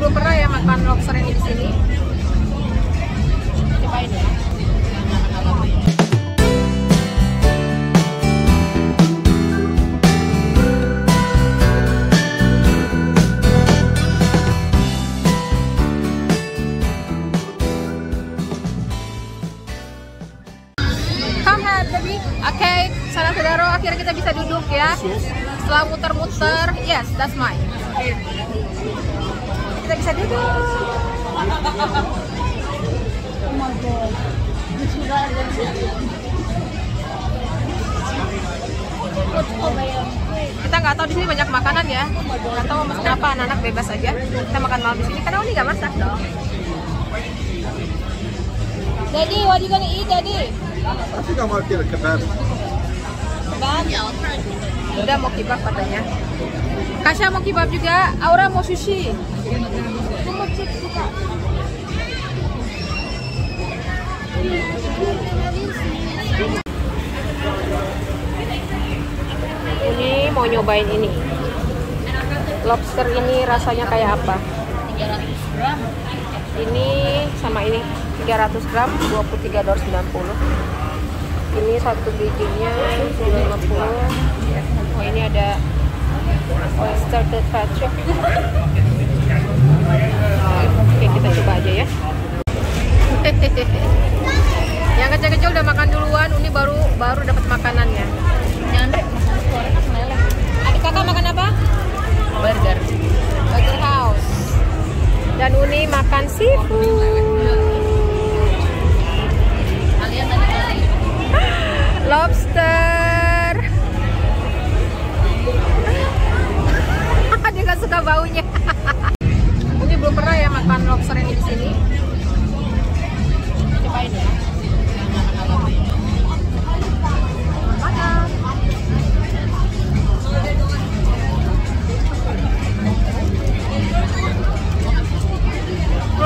belum pernah ya makan lobster ini di sini. Cobain ya. Ya. Setelah muter-muter, yes, that's mine. Kita bisa duduk. Kita nggak tahu di sini banyak makanan ya. Nggak tahu mau masak apa, anak-anak bebas aja. Kita makan malam di sini karena Uni nggak masak dong. Daddy, what are you gonna eat, Daddy? I think I might get a kebab. Kebab? Udah mau kebab katanya. Kasha mau kebab juga, Aura mau sushi. Ini mau nyobain ini. Lobster ini rasanya kayak apa? 300 gram Ini sama ini 300 gram 23 dolar 90. Ini satu bijinya 50. Oh ini ada oyster patch. Oke kita coba aja ya. Yang kecil-kecil udah makan duluan, ini baru baru dapat makanannya. jangan meleleh Adik kakak makan apa? burger Burger House. Dan Uni makan seafood.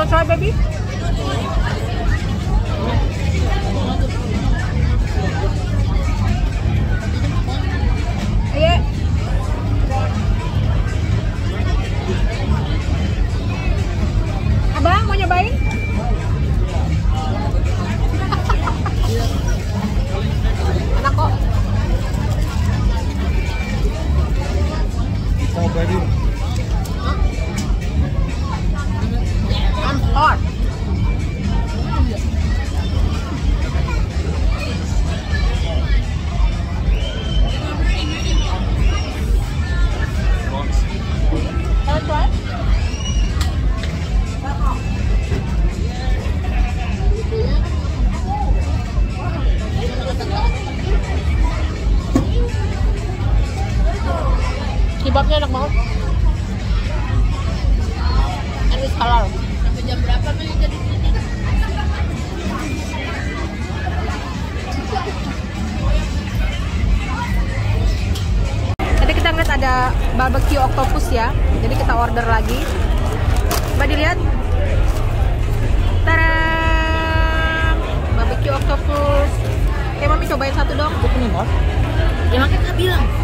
Try, baby? Kebabnya enak banget. It's halal. sampai jam berapa nih jadi sini Tadi kita ngeliat ada barbecue octopus ya, jadi kita order lagi. Coba dilihat. Tada! Barbecue octopus. Oke, mami cobain satu dong. ya makanya kak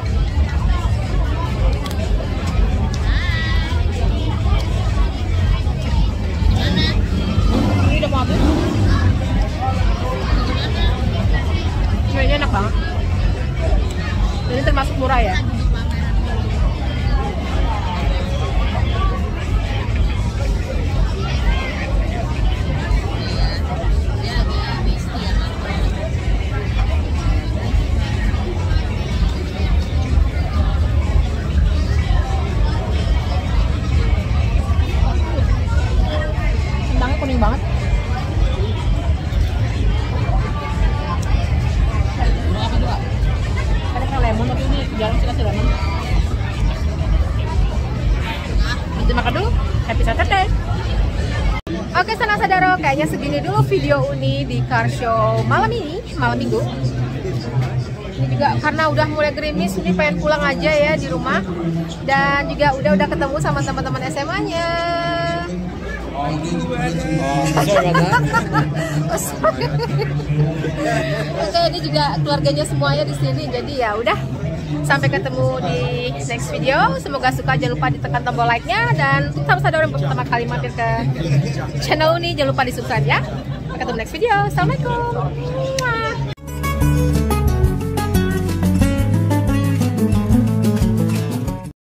Oke, senang sadaro, kayaknya segini dulu video Uni di car show malam ini, malam minggu. Ini juga karena udah mulai gerimis, ini pengen pulang aja ya di rumah. Dan juga udah udah ketemu sama teman-teman SMA-nya. Oke, ini juga keluarganya semuanya di sini. Jadi ya udah. Sampai ketemu di next video. Semoga suka. Jangan lupa ditekan tombol like-nya dan untuk sahabat orang pertama kali mampir ke channel ini jangan lupa di subscribe ya. Sampai ketemu next video. Assalamualaikum.